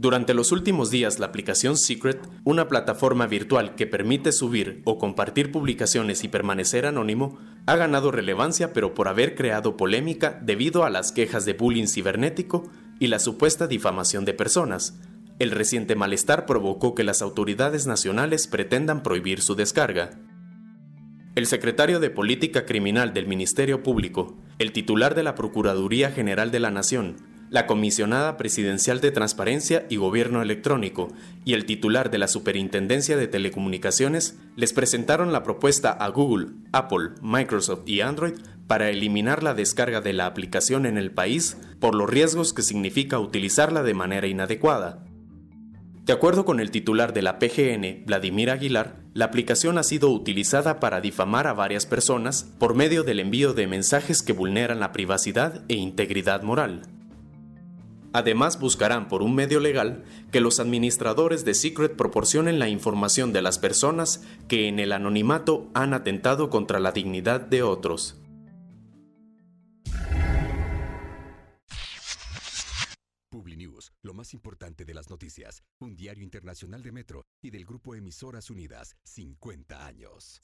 Durante los últimos días, la aplicación Secret, una plataforma virtual que permite subir o compartir publicaciones y permanecer anónimo, ha ganado relevancia pero por haber creado polémica debido a las quejas de bullying cibernético y la supuesta difamación de personas. El reciente malestar provocó que las autoridades nacionales pretendan prohibir su descarga. El secretario de Política Criminal del Ministerio Público, el titular de la Procuraduría General de la Nación, la comisionada presidencial de Transparencia y Gobierno Electrónico y el titular de la Superintendencia de Telecomunicaciones les presentaron la propuesta a Google, Apple, Microsoft y Android para eliminar la descarga de la aplicación en el país por los riesgos que significa utilizarla de manera inadecuada. De acuerdo con el titular de la PGN, Vladimir Aguilar, la aplicación ha sido utilizada para difamar a varias personas por medio del envío de mensajes que vulneran la privacidad e integridad moral. Además, buscarán por un medio legal que los administradores de Secret proporcionen la información de las personas que en el anonimato han atentado contra la dignidad de otros. PubliNews, lo más importante de las noticias, un diario internacional de Metro y del grupo Emisoras Unidas, 50 años.